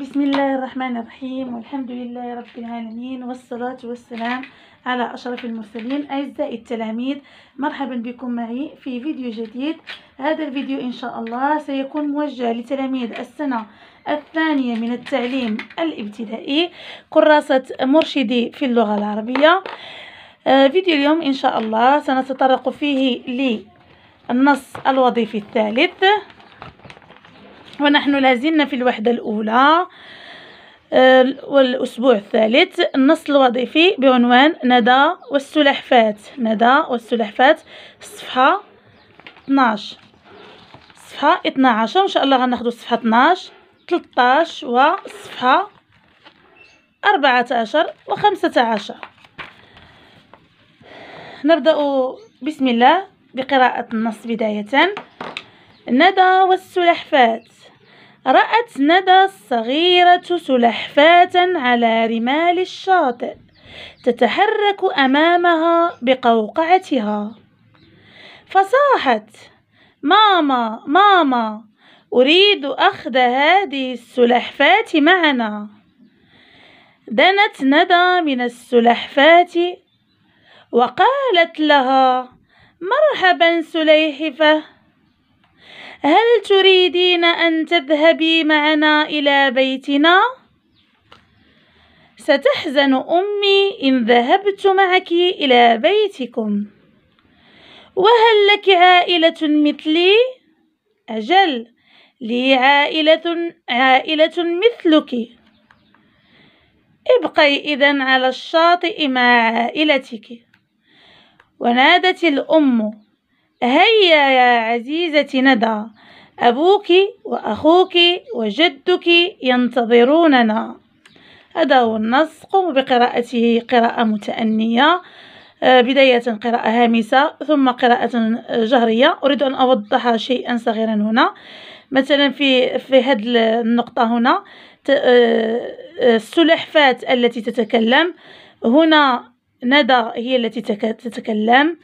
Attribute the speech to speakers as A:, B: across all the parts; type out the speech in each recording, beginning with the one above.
A: بسم الله الرحمن الرحيم والحمد لله رب العالمين والصلاة والسلام على أشرف المرسلين. أعزائي التلاميذ مرحبا بكم معي في فيديو جديد. هذا الفيديو إن شاء الله سيكون موجه لتلاميذ السنة الثانية من التعليم الابتدائي كراسة مرشدي في اللغة العربية. آه، فيديو اليوم إن شاء الله سنتطرق فيه للنص الوظيفي الثالث. ونحن لازلنا في الوحدة الأولى. آه، والأسبوع الثالث النص الوظيفي بعنوان ندى والسلحفات. ندى والسلحفات صفحة 12 صفحة 12 إن شاء الله غناخدو صفحة 12 13 وصفحة 14 و 15 نبدأ بسم الله بقراءة النص بداية. ندى والسلحفات. رأت ندى الصغيرة سلحفاة على رمال الشاطئ تتحرك أمامها بقوقعتها. فصاحت ماما ماما أريد أخذ هذه السلحفاة معنا. دنت ندى من السلحفاة وقالت لها مرحبا سليحفة. هل تريدين أن تذهبي معنا إلى بيتنا؟ ستحزن أمي إن ذهبت معك إلى بيتكم وهل لك عائلة مثلي؟ أجل لي عائلة عائلة مثلك ابقي إذا على الشاطئ مع عائلتك ونادت الأم هيا يا عزيزتي ندى أبوك وأخوك وجدك ينتظروننا. هذا هو النص قم بقراءته قراءة متأنية آه، بداية قراءة هامسة ثم قراءة جهرية. أريد أن أوضح شيئا صغيرا هنا. مثلا في في هذه النقطة هنا آه، السلحفات التي تتكلم. هنا ندى هي التي تتكلم.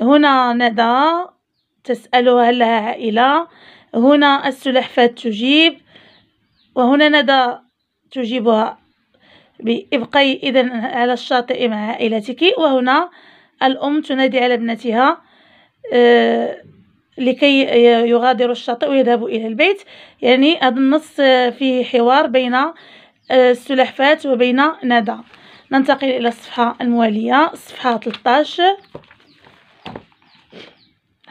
A: هنا ندى تسألها هل لها عائلة هنا السلحفاة تجيب وهنا ندى تجيبها ابقي إذا على الشاطئ مع عائلتك وهنا الأم تنادي على ابنتها آه، لكي يغادروا الشاطئ ويذهبوا إلى البيت. يعني هذا النص فيه حوار بين آه، السلحفاة وبين ندى ننتقل إلى الصفحة الموالية صفحة 13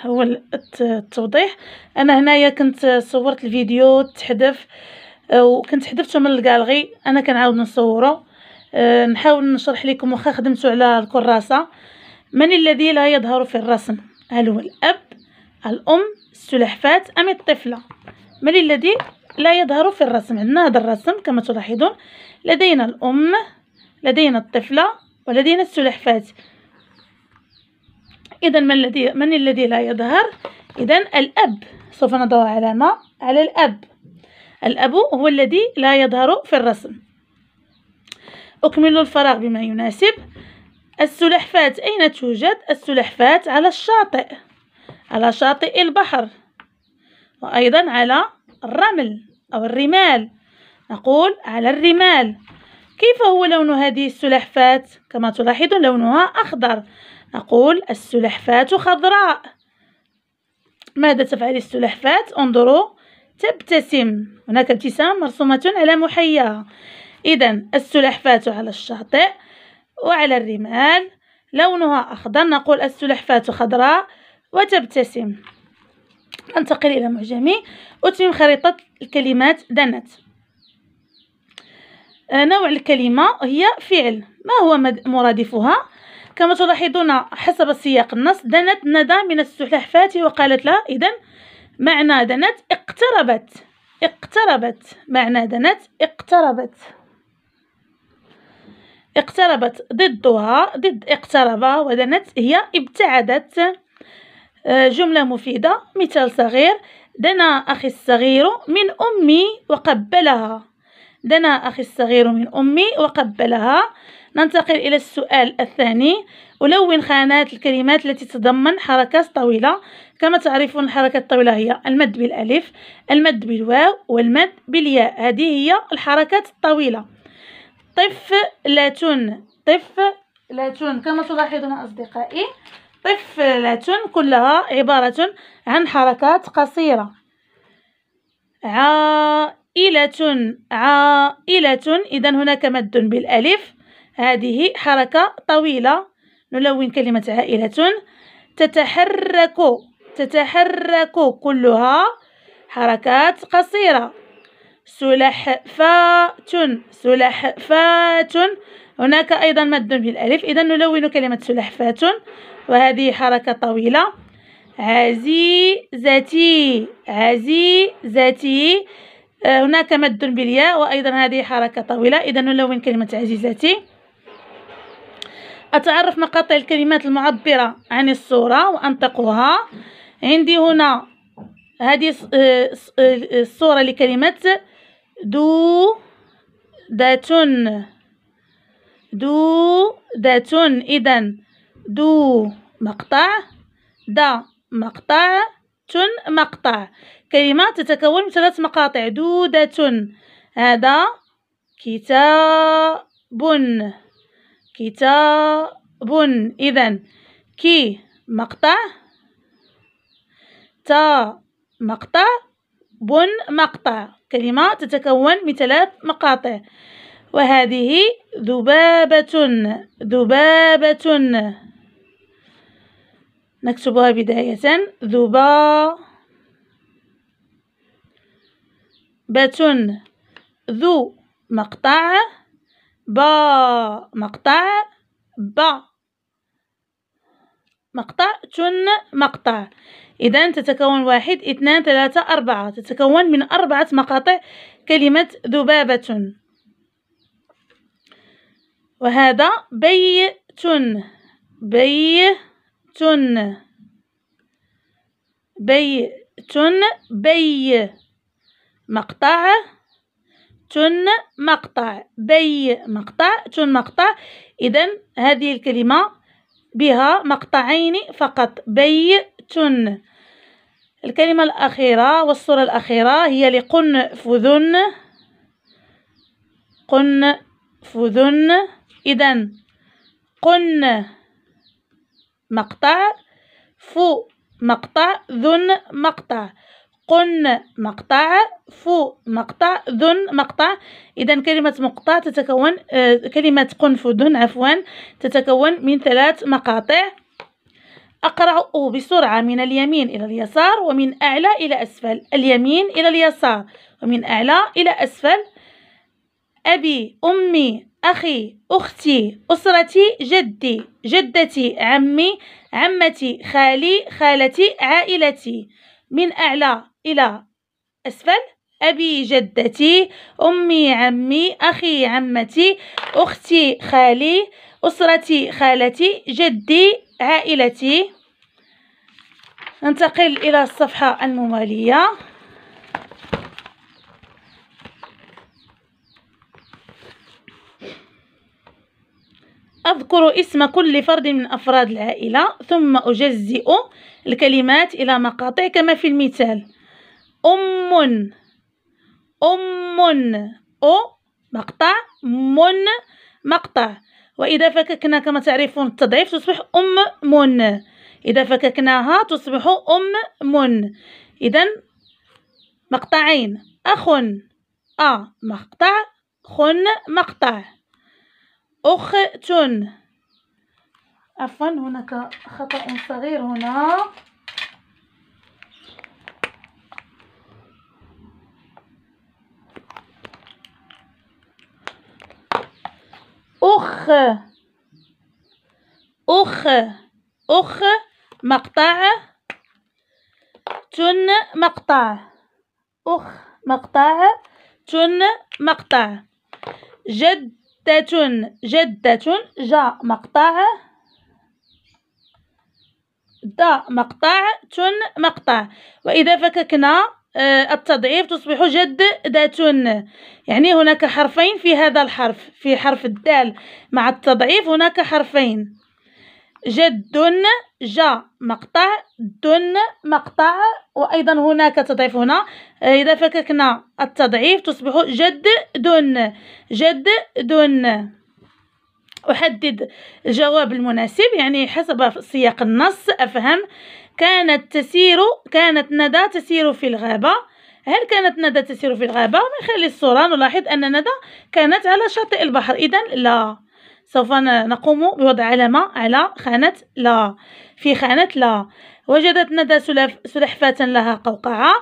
A: هو التوضيح. أنا هنايا كنت صورت الفيديو تحذف آه، وكنت حذفته من الكالغي أنا كنعاود نصوره. آه، نحاول نشرح لكم واخا خدمتو على الكراسة. من الذي لا يظهر في الرسم؟ هل هو الأب الأم السلحفاة أم الطفلة؟ من الذي لا يظهر في الرسم؟ عندنا هذا الرسم كما تلاحظون. لدينا الأم لدينا الطفلة ولدينا السلحفاة. إذا من الذي من الذي لا يظهر؟ إذا الأب. سوف نضع علامة على الأب. الأب هو الذي لا يظهر في الرسم. أكمل الفراغ بما يناسب. السلحفاة أين توجد؟ السلحفاة على الشاطئ؟ على شاطئ البحر. وأيضا على الرمل أو الرمال. نقول على الرمال. كيف هو لون هذه السلحفاة؟ كما تلاحظون لونها أخضر. نقول السلحفاة خضراء. ماذا تفعل السلحفاة؟ انظروا تبتسم. هناك ابتسام مرسومة على محياها إذا السلحفاة على الشاطئ وعلى الرمال. لونها أخضر. نقول السلحفاة خضراء وتبتسم. ننتقل إلى معجمي أتمم خريطة الكلمات دنت. آه، نوع الكلمة هي فعل. ما هو مرادفها؟ كما تلاحظون حسب سياق النص دنت ندى من السلحفاة وقالت لها إذا معنى دنت اقتربت. اقتربت. معنى دنت اقتربت. اقتربت ضدها ضد اقترب ودنت هي ابتعدت. آه، جملة مفيدة مثال صغير. دنا أخي الصغير من أمي وقبلها. دنا أخي الصغير من أمي وقبلها. ننتقل إلى السؤال الثاني. ألون خانات الكلمات التي تتضمن حركات طويلة. كما تعرفون الحركات الطويلة هي المد بالألف المد بالواو والمد بالياء. هذه هي الحركات الطويلة. طفلة طفلة كما تلاحظون أصدقائي طفلة كلها عبارة عن حركات قصيرة. عائلة إذا هناك مد بالألف. هذه حركة طويلة. نلون كلمة عائلة. تتحرك تتحرك كلها حركات قصيرة. سلحفاة سلحفاة. هناك أيضا مد بالألف. إذا نلون كلمة سلحفاة. وهذه حركة طويلة. عزيزتي عزيزتي. هناك مد بالياء وأيضا هذه حركة طويلة. إذا نلون كلمة عزيزتي. أتعرف مقاطع الكلمات المعبرة عن الصورة وأنطقها عندي هنا هذه آه، آه، الصورة لكلمة دو داتون. دو داتون. إذا دو مقطع دا مقطع تن مقطع. كلمة تتكون من ثلاث مقاطع. دودة. هذا كتاب. كتاب. إذا كي مقطع. تا مقطع. بن مقطع. كلمة تتكون من ثلاث مقاطع. وهذه ذبابة. ذبابة. نكتبها بداية. ذبا بتن ذو مقطع با مقطع با مقطع تن مقطع. إذا تتكون واحد اثنان ثلاثة أربعة. تتكون من أربعة مقاطع كلمة ذبابة وهذا بيت بيت بيت بي. مقطع تن مقطع بي مقطع تن مقطع. إذا هذه الكلمة بها مقطعين فقط بيت الكلمة الأخيرة والصورة الأخيرة هي لقنفذ قنفذ إذا قن مقطع فو مقطع ذن مقطع. قن مقطع فو مقطع ذن مقطع. إذا كلمة مقطع تتكون آه، كلمة قنفذ عفوا تتكون من ثلاث مقاطع. أقرأ بسرعة من اليمين إلى اليسار ومن أعلى إلى أسفل. اليمين إلى اليسار ومن أعلى إلى أسفل. أبي أمي أخي أختي أسرتي جدي جدتي عمي عمتي خالي خالتي عائلتي. من أعلى إلى أسفل. أبي جدتي أمي عمي أخي عمتي أختي خالي أسرتي خالتي جدي عائلتي. ننتقل إلى الصفحة الموالية. أذكر اسم كل فرد من أفراد العائلة ثم أجزئ الكلمات إلى مقاطع كما في المثال. أم. أم. أو مقطع. من مقطع. وإذا فككنا كما تعرفون التضعيف تصبح أم. من إذا فككناها تصبح أم. من إذا مقطعين. أخ. أ مقطع. خن مقطع. أخت. عفوا هناك خطأ صغير هنا. أخ. أخ. أخ. مقطع. تن مقطع. أخ. مقطع. تن مقطع. جد جدة. جدة. جا. مقطع. دا. مقطع. تن مقطع. وإذا فككنا التضعيف تصبح جدة يعني هناك حرفين في هذا الحرف في حرف الدال مع التضعيف هناك حرفين. جد جا مقطع دن مقطع وأيضا هناك تضعيف هنا. إذا فككنا التضعيف تصبح جد دن جد دن. أحدد الجواب المناسب يعني حسب سياق النص أفهم. كانت تسير كانت ندى تسير في الغابة. هل كانت ندى تسير في الغابة؟ من خلال الصورة نلاحظ أن ندى كانت على شاطئ البحر. إذا لا. سوف نقوم بوضع علامة على خانة لا. في خانة لا. وجدت ندى سلحفاة لها قوقعة.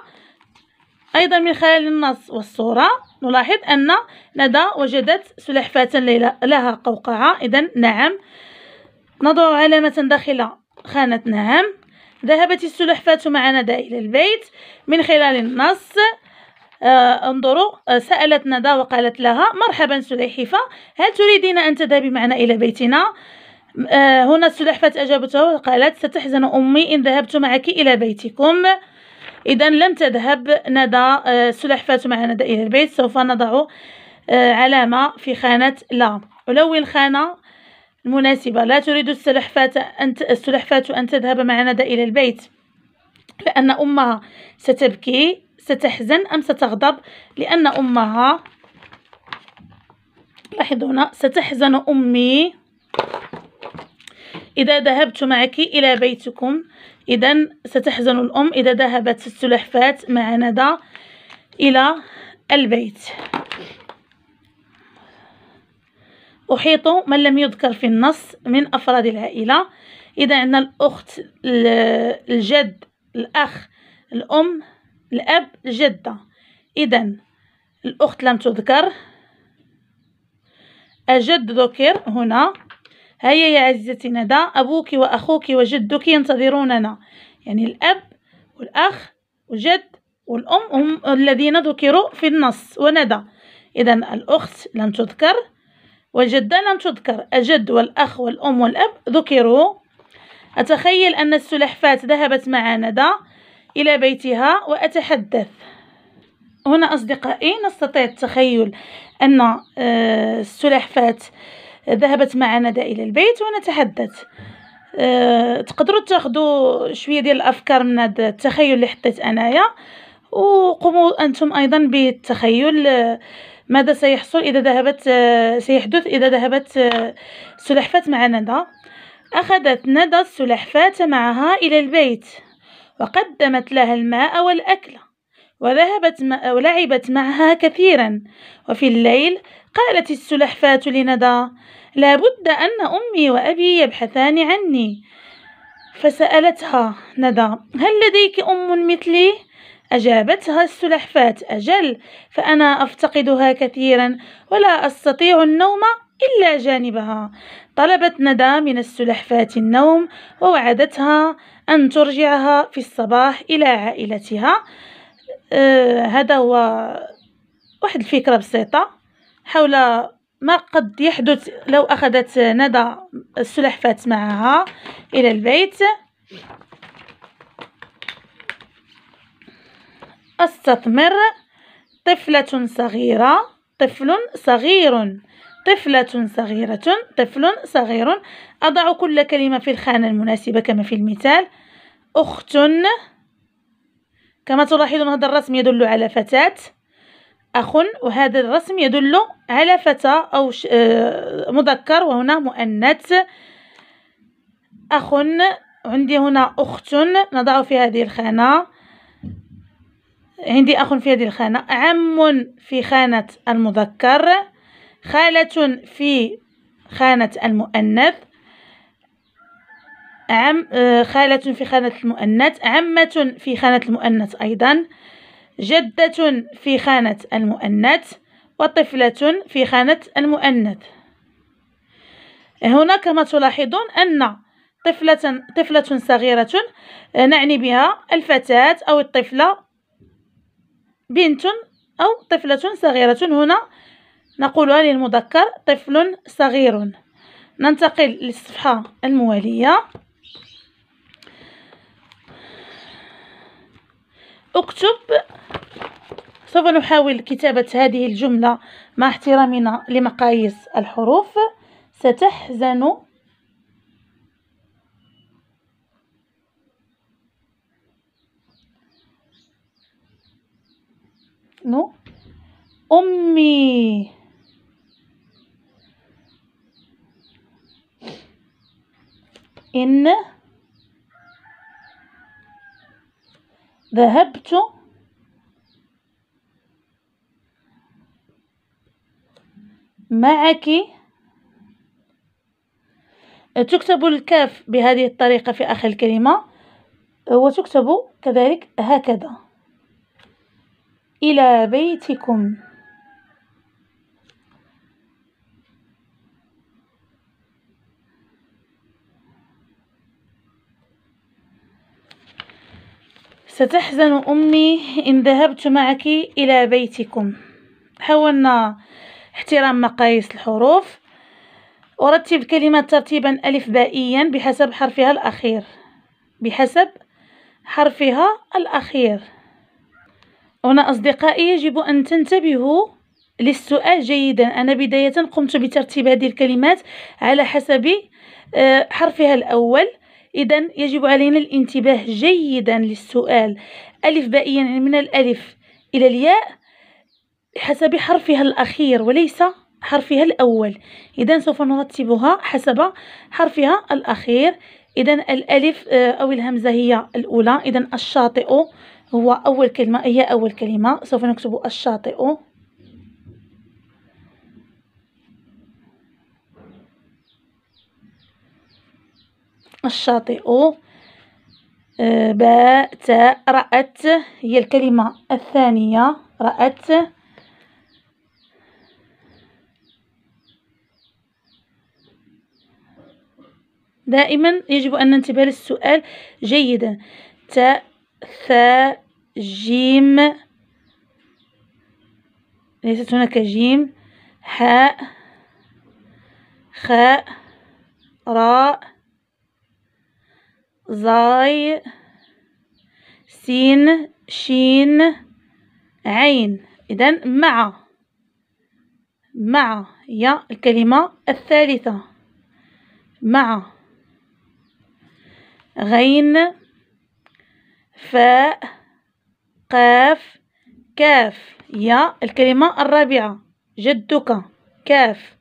A: أيضا من خلال النص والصورة نلاحظ أن ندى وجدت سلحفاة لها قوقعة. إذا نعم. نضع علامة داخل خانة نعم. ذهبت السلحفاة مع ندى إلى البيت. من خلال النص آه انظروا آه سألت ندى وقالت لها مرحبا سلحفة هل تريدين أن تذهبي معنا إلى بيتنا؟ آه هنا السلحفاة أجابته وقالت ستحزن أمي إن ذهبت معك إلى بيتكم. إذا لم تذهب ندى آه سلحفاة مع ندى إلى البيت. سوف نضع آه علامة في خانة لا. ولون الخانة. المناسبة لا تريد السلحفاة أن السلحفاة أن تذهب مع ندى إلى البيت. لأن أمها ستبكي ستحزن أم ستغضب؟ لأن أمها لاحظوا هنا ستحزن أمي. إذا ذهبت معك إلى بيتكم إذا ستحزن الأم إذا ذهبت السلحفاة مع ندى إلى البيت. أحيط من لم يذكر في النص من أفراد العائلة. إذا عندنا الأخت الجد الأخ الأم الأب الجدة. إذا الأخت لم تذكر. الجد ذكر هنا. هيا يا عزيزتي ندى أبوك وأخوك وجدك ينتظروننا. يعني الأب والأخ والجد والأم هم الذين ذكروا في النص وندى. إذا الأخت لم تذكر. والجدة لم تذكر الجد والأخ والأم والأب ذكروا. أتخيل أن السلحفاة ذهبت مع ندى إلى بيتها وأتحدث. هنا أصدقائي نستطيع التخيل أن آه، السلحفاة ذهبت مع ندى إلى البيت ونتحدث. آه، تقدروا تاخذوا شوية ديال الأفكار من هذا التخيل اللي حطيت أنايا. وقوموا أنتم أيضا بالتخيل آه، ماذا سيحصل إذا ذهبت سيحدث إذا ذهبت سلحفاة مع ندى؟ أخذت ندى السلحفاة معها إلى البيت وقدمت لها الماء والأكل وذهبت ولعبت معها كثيرا. وفي الليل قالت السلحفاة لندى لابد أن أمي وأبي يبحثان عني. فسألتها ندى هل لديك أم مثلي؟ أجابتها السلحفاة أجل فأنا أفتقدها كثيرا ولا أستطيع النوم إلا جانبها. طلبت ندى من السلحفاة النوم ووعدتها أن ترجعها في الصباح إلى عائلتها. آه هذا هو واحد الفكرة بسيطة. حول ما قد يحدث لو أخذت ندى السلحفاة معها إلى البيت. أستثمر. طفلة صغيرة طفل صغير. طفلة صغيرة طفل صغير. أضع كل كلمة في الخانة المناسبة كما في المثال. أخت. كما تلاحظون هذا الرسم يدل على فتاة. أخ. وهذا الرسم يدل على فتاة أو آه، مذكر وهنا مؤنث. أخ. عندي هنا أخت. نضع في هذه الخانة. عندي أخ في هذه الخانة عم في خانة المذكر خالة في خانة المؤنث عم خالة في خانة المؤنث عمة في خانة المؤنث أيضا جدة في خانة المؤنث وطفلة في خانة المؤنث. هنا كما تلاحظون أن طفلة طفلة صغيرة نعني بها الفتاة أو الطفلة بنت أو طفلة صغيرة. هنا نقولها للمذكر طفل صغير. ننتقل للصفحة الموالية. اكتب. سوف نحاول كتابة هذه الجملة مع احترامنا لمقاييس الحروف. ستحزن نو؟ أمي. إن ذهبت معك. تكتب الكاف بهذه الطريقة في آخر الكلمة. وتكتب كذلك هكذا. إلى بيتكم. ستحزن أمي إن ذهبت معك إلى بيتكم. حاولنا احترام مقاييس الحروف. أرتب كلمات ترتيبا ألف بائيا بحسب حرفها الأخير. بحسب حرفها الأخير. هنا أصدقائي يجب أن تنتبهوا للسؤال جيدا. أنا بداية قمت بترتيب هذه الكلمات على حسب آه، حرفها الأول. إذا يجب علينا الانتباه جيدا للسؤال. ألف بائيا من الألف إلى الياء حسب حرفها الأخير وليس حرفها الأول. إذا سوف نرتبها حسب حرفها الأخير. إذا الألف آه، أو الهمزة هي الأولى. إذا الشاطئ هو أول كلمة هي أول كلمة. سوف نكتب الشاطئ. الشاطئ. آه، باء تاء رأت. هي الكلمة الثانية. رأت. دائما يجب أن ننتبه للسؤال جيدا. تاء جيم ليست هناك جيم. حاء. خاء. راء. زاي سين. شين. عين. إذا مع. مع. هي الكلمة الثالثة. مع. غين. فاء قاف كاف. يا الكلمة الرابعة. جدك. كاف.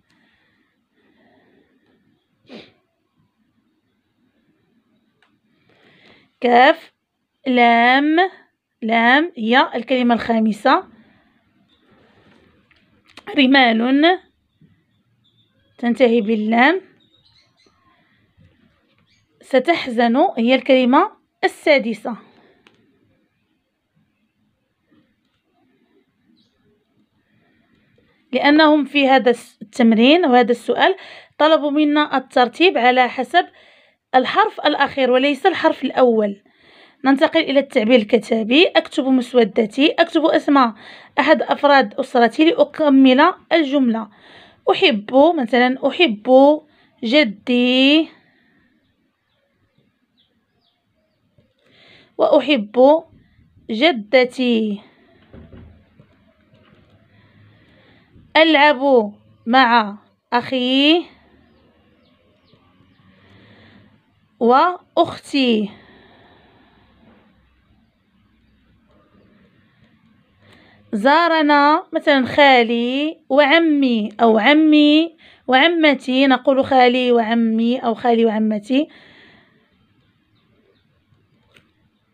A: كاف. لام. لام. هي الكلمة الخامسة. رمال. تنتهي باللام. ستحزن. هي الكلمة السادسة. لأنهم في هذا التمرين وهذا السؤال طلبوا منا الترتيب على حسب الحرف الأخير وليس الحرف الأول. ننتقل إلى التعبير الكتابي. أكتب مسودتي. أكتب اسم أحد أفراد أسرتي لأكمل الجملة. أحب مثلا أحب جدي. وأحب جدتي. ألعب مع أخي وأختي. زارنا مثلا خالي وعمي أو عمي وعمتي نقول خالي وعمي أو خالي وعمتي.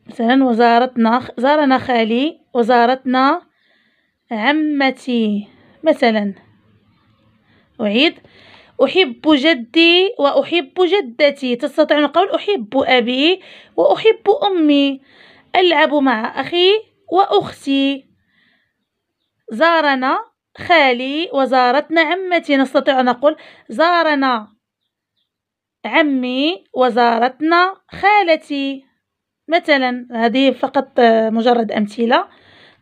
A: مثلا وزارتنا زارنا خالي وزارتنا عمتي. مثلا. أعيد. أحب جدي وأحب جدتي. تستطيعون القول أحب أبي وأحب أمي. ألعب مع أخي وأختي. زارنا خالي وزارتنا عمتي. نستطيع أن نقول زارنا عمي وزارتنا خالتي. مثلا هذه فقط مجرد أمثلة.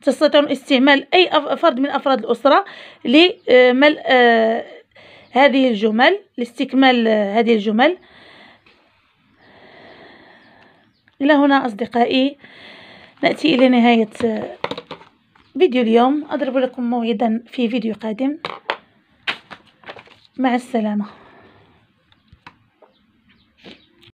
A: تستطيعون استعمال أي فرد من أفراد الأسرة لملء آه، هذه الجمل لاستكمال هذه الجمل. إلى هنا أصدقائي نأتي إلى نهاية فيديو اليوم. أضرب لكم موعدا في فيديو قادم. مع السلامة.